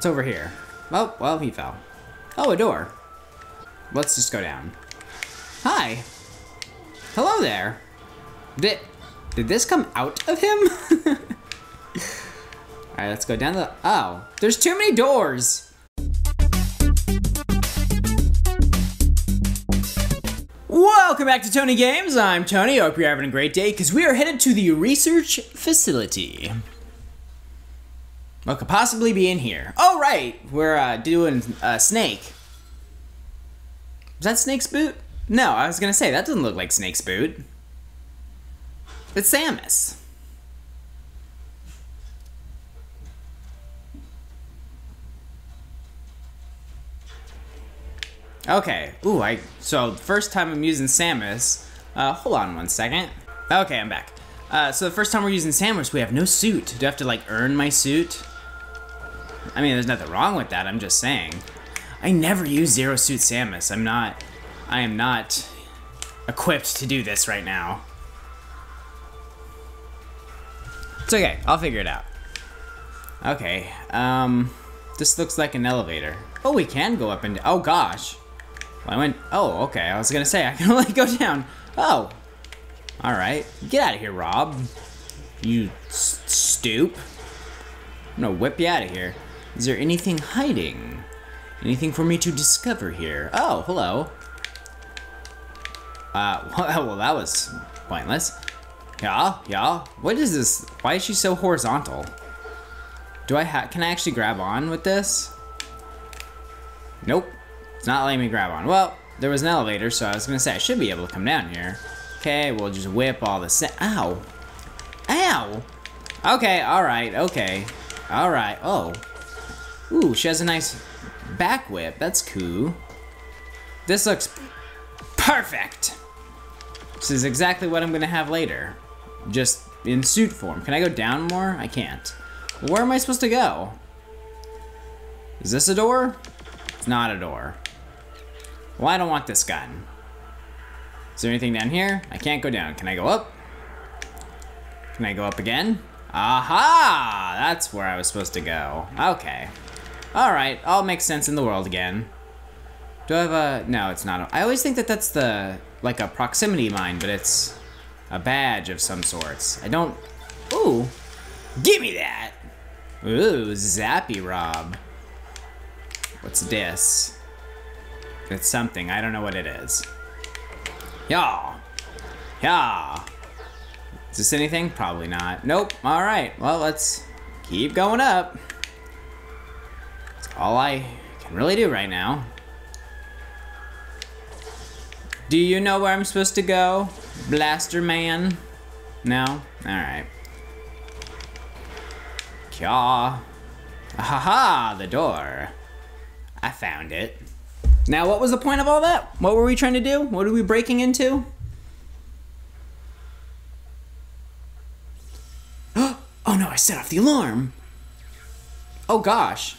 What's over here? Oh, well, he fell. Oh, a door. Let's just go down. Hi. Hello there. Did, did this come out of him? Alright, let's go down the... Oh, there's too many doors. Welcome back to Toe Knee Games. I'm Tony. Hope you're having a great day because we are headed to the research facility. What could possibly be in here? Oh, right. We're uh, doing uh, Snake. Is that Snake's boot? No, I was to say, that doesn't look like Snake's boot. It's Samus. Okay. Ooh, I. So, first time I'm using Samus. Uh, hold on one second. Okay, I'm back. Uh, so the first time we're using Samus, we have no suit. Do I have to, like, earn my suit? I mean, there's nothing wrong with that, I'm just saying. I never use Zero Suit Samus. I'm not... I am not equipped to do this right now. It's okay, I'll figure it out. Okay, um... This looks like an elevator. Oh, we can go up and... Oh, gosh. Well, I went... Oh, okay, I was gonna say, I can only go down. Oh. Alright. Get out of here, Rob. You stoop. I'm gonna whip you out of here. Is there anything hiding? Anything for me to discover here? Oh, hello. Uh, well, that was pointless. Yeah, yeah. What is this? Why is she so horizontal? Do I can I actually grab on with this? Nope. It's not letting me grab on. Well, there was an elevator, so I was gonna say I should be able to come down here. Okay, we'll just whip all the Ow! Ow! Okay, alright, okay. Alright, oh. Ooh, she has a nice back whip. That's cool. This looks perfect! This is exactly what I'm gonna have later. Just in suit form. Can I go down more? I can't. Where am I supposed to go? Is this a door? It's not a door. Well, I don't want this gun. Is there anything down here? I can't go down. Can I go up? Can I go up again? Aha! That's where I was supposed to go. Okay. Alright, all makes sense in the world again. Do I have a... No, it's not. A, I always think that that's the... Like a proximity mine, but it's a badge of some sorts. I don't... Ooh! Give me that! Ooh, Zappy Rob. What's this? It's something. I don't know what it is. Yeah. Yeah. Is this anything? Probably not. Nope. All right. Well, let's keep going up. All I can really do right now. Do you know where I'm supposed to go? Blaster Man? No? Alright. Kya. ha! the door. I found it. Now, what was the point of all that? What were we trying to do? What are we breaking into? oh no, I set off the alarm. Oh gosh.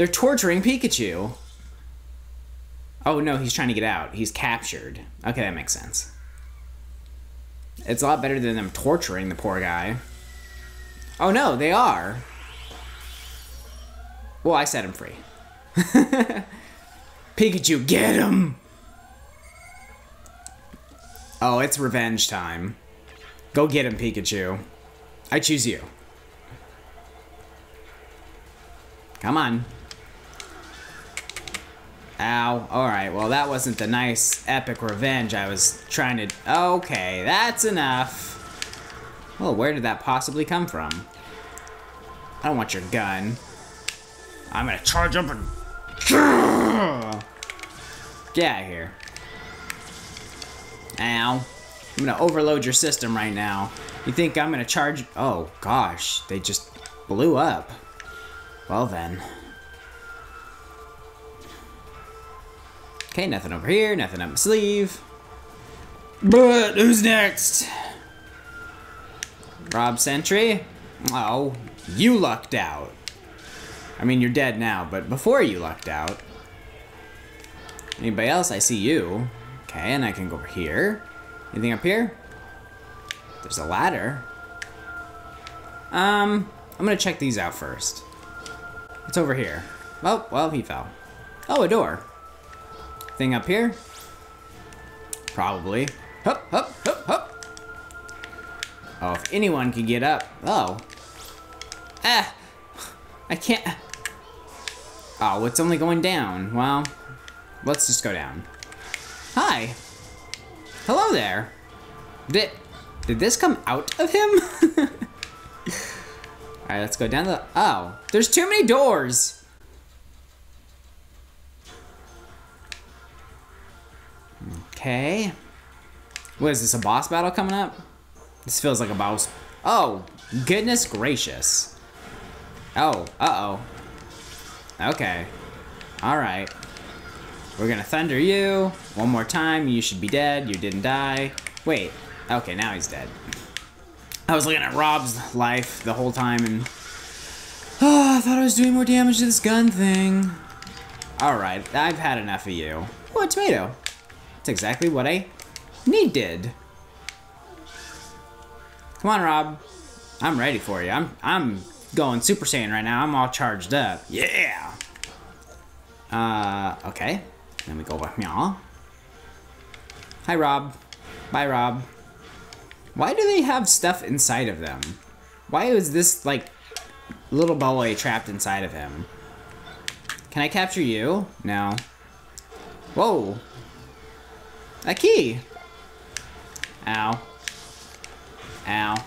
They're torturing Pikachu. Oh no, he's trying to get out. He's captured. Okay, that makes sense. It's a lot better than them torturing the poor guy. Oh no, they are. Well, I set him free. Pikachu, get him! Oh, it's revenge time. Go get him, Pikachu. I choose you. Come on. Ow. Alright, well that wasn't the nice, epic revenge I was trying to... Okay, that's enough. Well, where did that possibly come from? I don't want your gun. I'm gonna charge up and... Get out of here. Ow. I'm gonna overload your system right now. You think I'm gonna charge... Oh, gosh. They just blew up. Well then. Okay, nothing over here, nothing up my sleeve. But who's next? Rob Sentry? Oh, you lucked out. I mean, you're dead now, but before you lucked out. Anybody else? I see you. Okay, and I can go over here. Anything up here? There's a ladder. Um, I'm gonna check these out first. It's over here? Oh, well, he fell. Oh, a door. Thing up here? Probably. Hup, hup, hup, hup. Oh, if anyone can get up. Oh. Ah! I can't. Oh, it's only going down. Well, let's just go down. Hi. Hello there. Did, did this come out of him? Alright, let's go down the... Oh, there's too many doors! Okay. What is this, a boss battle coming up? This feels like a boss... Oh, goodness gracious. Oh, uh-oh. Okay. Alright. We're gonna thunder you. One more time, you should be dead. You didn't die. Wait. Okay, now he's dead. I was looking at Rob's life the whole time and... Oh, I thought I was doing more damage to this gun thing. Alright, I've had enough of you. Oh, tomato. Exactly what I needed. Come on, Rob. I'm ready for you. I'm I'm going Super Saiyan right now. I'm all charged up. Yeah. Uh, okay. Then we go with meow. Hi, Rob. Bye, Rob. Why do they have stuff inside of them? Why is this, like, little boy trapped inside of him? Can I capture you? No. Whoa. A key. Ow. Ow.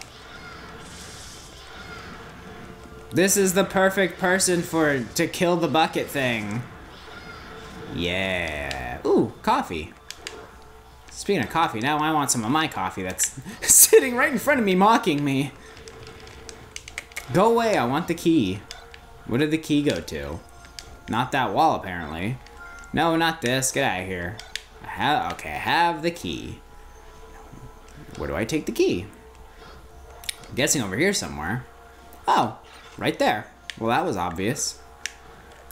This is the perfect person for to kill the bucket thing. Yeah. Ooh, coffee. Speaking of coffee, now I want some of my coffee that's sitting right in front of me mocking me. Go away, I want the key. Where did the key go to? Not that wall, apparently. No, not this. Get out of here. Have, okay, I have the key. Where do I take the key? I'm guessing over here somewhere. Oh, right there. Well, that was obvious.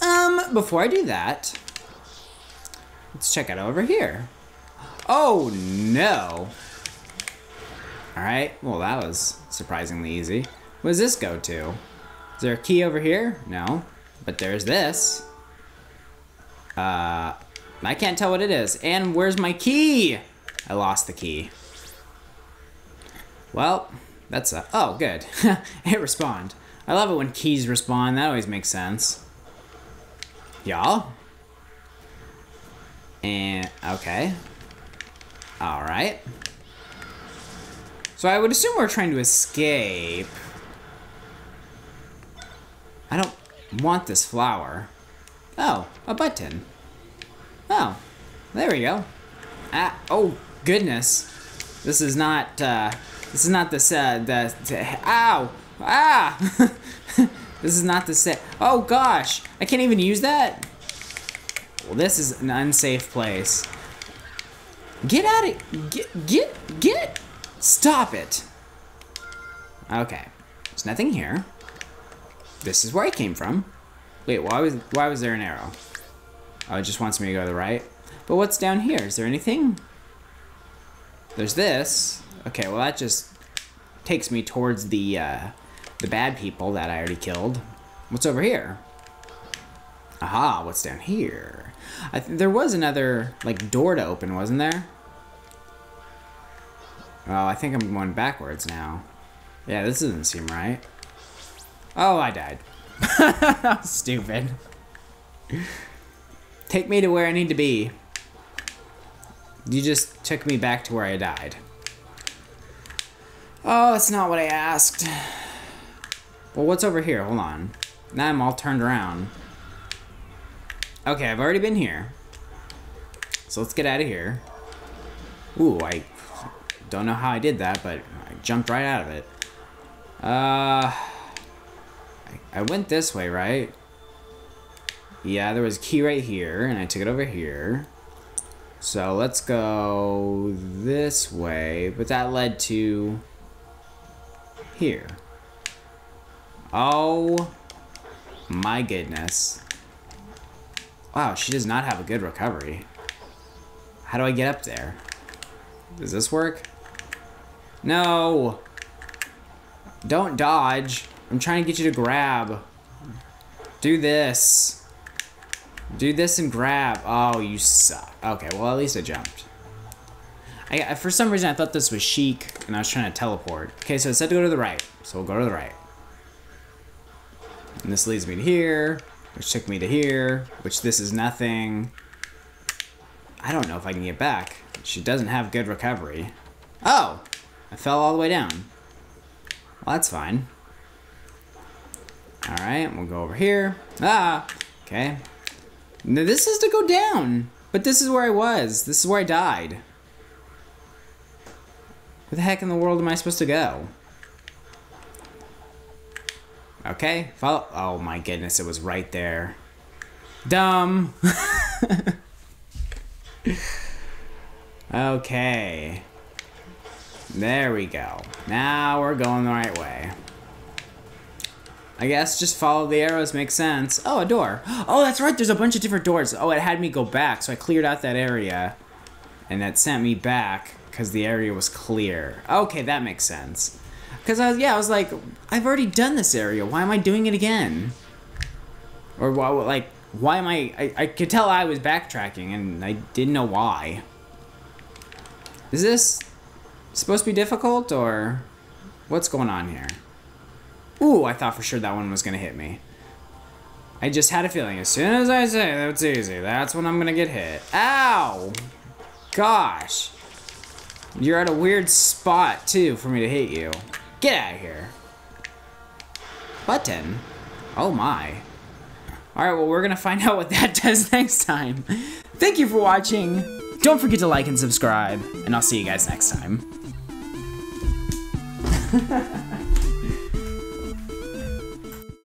Um, before I do that, let's check out over here. Oh, no. All right, well, that was surprisingly easy. What does this go to? Is there a key over here? No, but there's this. Uh, I can't tell what it is. And where's my key? I lost the key. Well, that's a, oh, good. it respawned. I love it when keys respawn. That always makes sense. Y'all? And, okay. Alright. So I would assume we're trying to escape. I don't want this flower. Oh, a button. Oh, there we go. Ah, oh, goodness. This is not, uh, this is not the, uh, the, the ow, ah! this is not the set. Oh gosh, I can't even use that? Well, this is an unsafe place. Get out of, get, get, get, stop it. Okay, there's nothing here. This is where I came from. Wait, why was, why was there an arrow? Oh, it just wants me to go to the right. But what's down here? Is there anything? There's this. Okay, well that just takes me towards the, uh, the bad people that I already killed. What's over here? Aha, what's down here? I th there was another, like, door to open, wasn't there? Oh, I think I'm going backwards now. Yeah, this doesn't seem right. Oh, I died. Stupid. Take me to where I need to be. You just took me back to where I died. Oh, that's not what I asked. Well, what's over here? Hold on. Now I'm all turned around. Okay, I've already been here. So let's get out of here. Ooh, I don't know how I did that, but I jumped right out of it. Uh, I went this way, right? Yeah, there was a key right here, and I took it over here. So let's go this way, but that led to here. Oh my goodness. Wow, she does not have a good recovery. How do I get up there? Does this work? No! Don't dodge. I'm trying to get you to grab. Do this. Do this and grab. Oh, you suck. Okay, well, at least I jumped. I, for some reason, I thought this was Sheik, and I was trying to teleport. Okay, so it said to go to the right, so we'll go to the right. And this leads me to here, which took me to here, which this is nothing. I don't know if I can get back. She doesn't have good recovery. Oh! I fell all the way down. Well, that's fine. Alright, we'll go over here. Ah! Okay. Now, this is to go down. But this is where I was. This is where I died. Where the heck in the world am I supposed to go? Okay, follow. Oh my goodness, it was right there. Dumb. okay. There we go. Now we're going the right way. I guess just follow the arrows makes sense. Oh, a door. Oh, that's right. There's a bunch of different doors. Oh, it had me go back, so I cleared out that area. And that sent me back because the area was clear. Okay, that makes sense. Because I yeah, I was like, I've already done this area. Why am I doing it again? Or why, like, why am I, I, I could tell I was backtracking and I didn't know why. Is this supposed to be difficult or what's going on here? Ooh, I thought for sure that one was going to hit me. I just had a feeling as soon as I say that's easy, that's when I'm going to get hit. Ow! Gosh. You're at a weird spot, too, for me to hit you. Get out of here. Button? Oh my. Alright, well, we're gonna find out what that does next time. Thank you for watching. Don't forget to like and subscribe, and I'll see you guys next time.